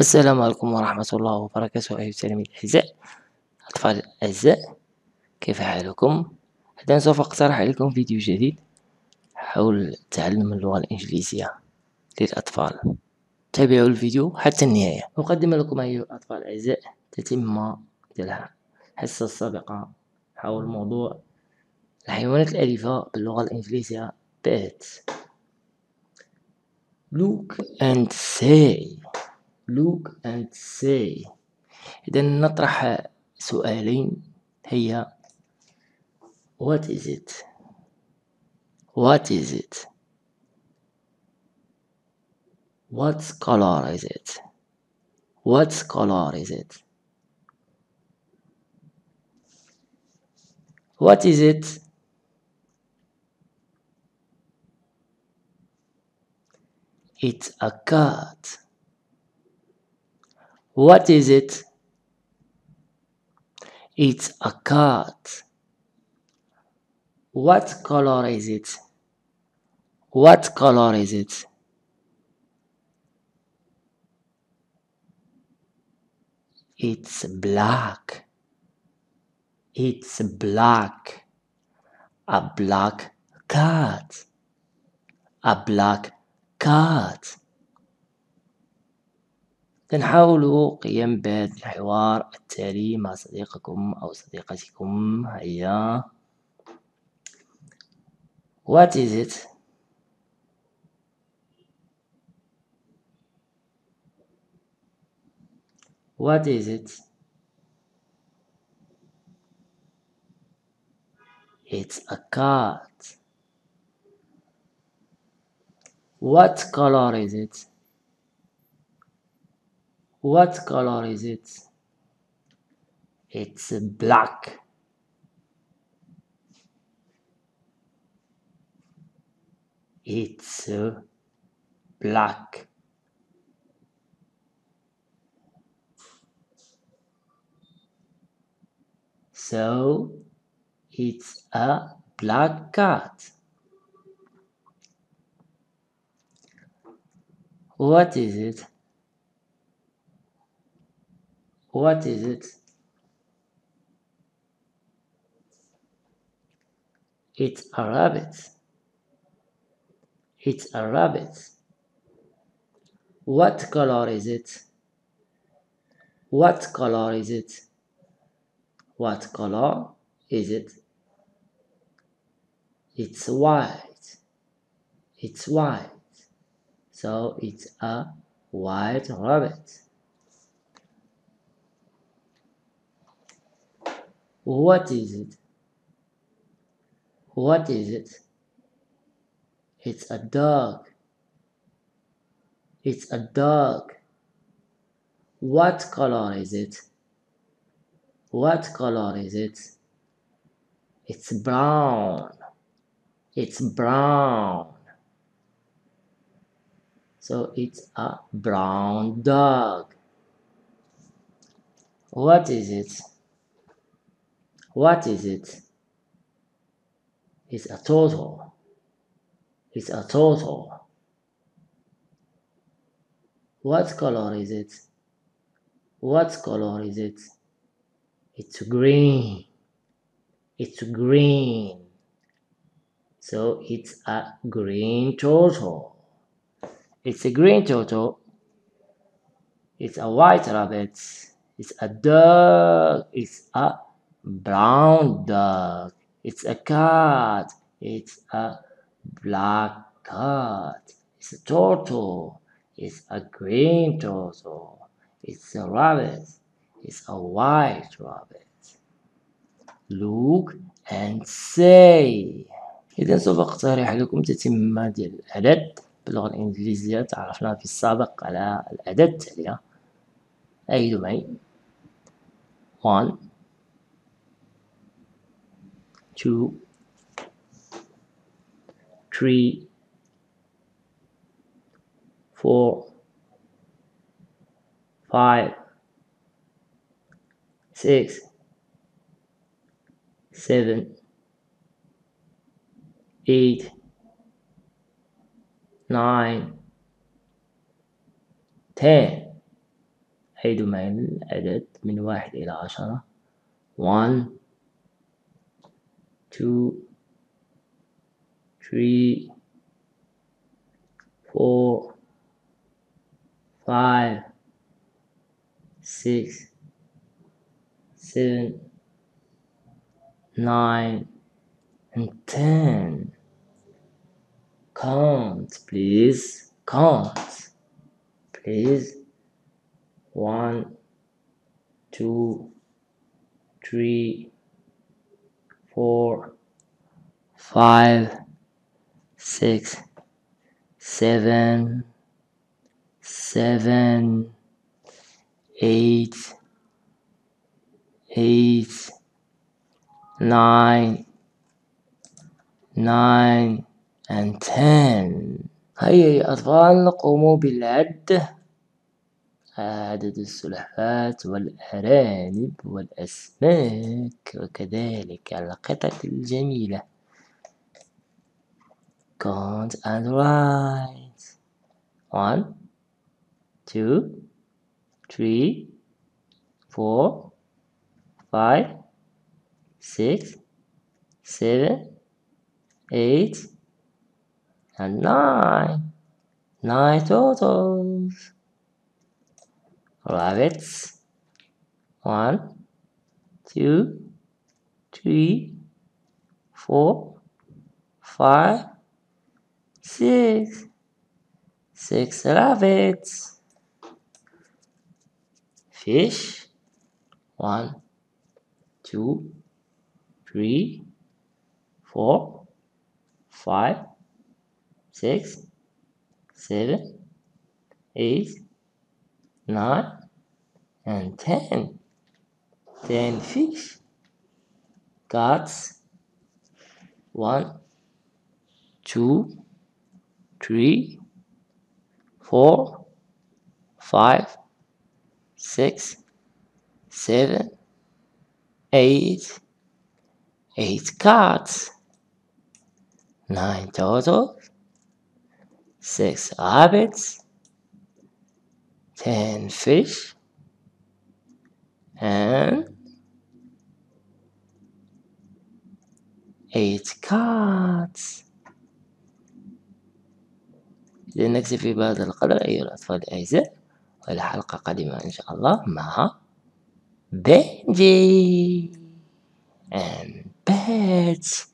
السلام عليكم ورحمة الله وبركاته أيها التلاميذ الأعزاء. أطفال الأعزاء كيف حالكم؟ إذا سوف أقترح عليكم فيديو جديد حول تعلم اللغة الإنجليزية للأطفال. تابعوا الفيديو حتى النهاية. أقدم لكم أيها الأطفال الأعزاء تتمة الحصة السابقة حول موضوع الحيوانات الأليفة باللغة الإنجليزية pets look and say. look and say إذا نطرح سؤالين هي what is it what is it what color is it what color is it what is it it's a cat what is it? It's a cat what color is it? What color is it? It's black. It's black. A black cat a black cat تنحاولوا قيام بهذا الحوار التالي مع صديقكم أو صديقتكم هيا What is it? What is it? It's a cat. What color is it? What color is it? It's black. It's uh, black. So it's a black cat. What is it? What is it? It's a rabbit. It's a rabbit. What color is it? What color is it? What color is it? It's white. It's white. So it's a white rabbit. What is it? What is it? It's a dog. It's a dog. What color is it? What color is it? It's brown. It's brown. So it's a brown dog. What is it? What is it? It's a turtle. It's a turtle. What color is it? What color is it? It's green. It's green. So it's a green turtle. It's a green turtle. It's a white rabbit. It's a dog. It's a brown dog. It's a cat. It's a black cat. It's a turtle. It's a green turtle. It's a rabbit. It's a white rabbit. Look and say. إذا سوف أقترح لكم تتمة ديال الأعداد باللغة الإنجليزية تعرفنا في السابق على الأعداد التالية أعيدوا معي one two three four five six seven eight nine ten عيدوا معي العدد من واحد إلى عشرة one two three four five six seven nine and ten. Count please. Count please. One two three four five six seven seven eight eight nine nine and ten هيا يا أطفال قوموا بالعد عدد السلحفاة والأرانب والأسماك وكذلك القطط الجميلة count and write one two three four five six seven eight and nine nine totals rabbits. One two three four five six. Six rabbits. Fish. One two three four five six seven eight nine and ten. Ten fish Cards. cats one two three four five six seven eight. Eight cards. Nine total. Six rabbits ten fish and eight cards. إذا نكتفي بهذا القدر أيها الأطفال الأعزاء وإلى حلقة قادمة إن شاء الله مع بنجي and birds.